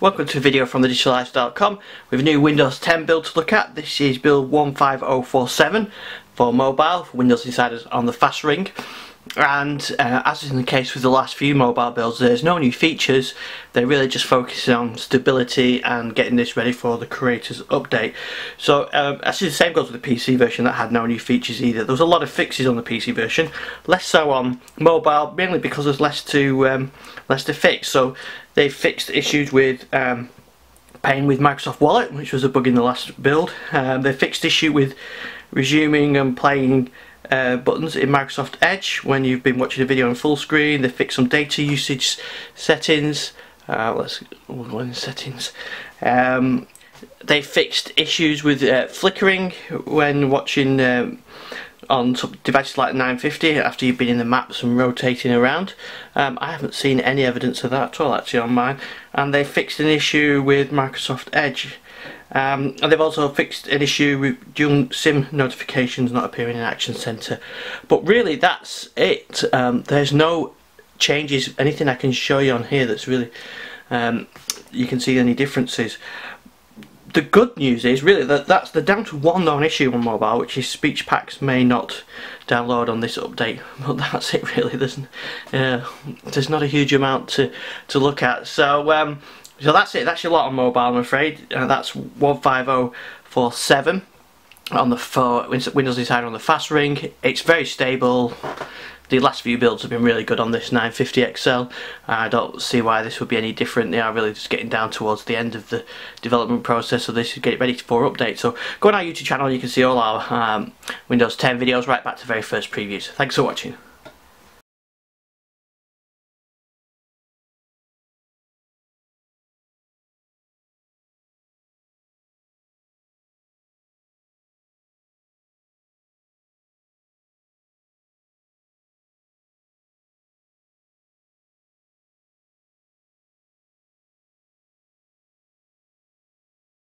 Welcome to a video from thedigitallife.com with a new Windows 10 build to look at. This is build 15047 for mobile, for Windows Insiders on the fast ring. And uh, as is the case with the last few mobile builds, there's no new features. They're really just focusing on stability and getting this ready for the creators update. So um, actually the same goes with the PC version that had no new features either. There was a lot of fixes on the PC version, less so on mobile, mainly because there's less to um, less to fix. So they fixed issues with um, paying with Microsoft Wallet, which was a bug in the last build. Um, they fixed issue with resuming and playing uh, buttons in Microsoft Edge when you've been watching a video on full screen. They fixed some data usage settings. Uh, let's go in settings. Um, they fixed issues with uh, flickering when watching um, on devices like 950 after you've been in the maps and rotating around. Um, I haven't seen any evidence of that at all actually on mine. And they fixed an issue with Microsoft Edge um, and they've also fixed an issue with dual SIM notifications not appearing in Action Centre. But really, that's it. Um, there's no changes, anything I can show you on here that's really, um, you can see any differences. The good news is really that that's the down to one known issue on mobile, which is speech packs may not download on this update. But that's it really. There's uh, there's not a huge amount to to look at. So um, so that's it, that's your lot on mobile I'm afraid. Uh, that's 15047 on the for Windows Insider on the fast ring. It's very stable. The last few builds have been really good on this 950 XL. I don't see why this would be any different. They are really just getting down towards the end of the development process so this should get it ready for update. So go on our YouTube channel you can see all our um, Windows 10 videos right back to very first previews. Thanks for watching.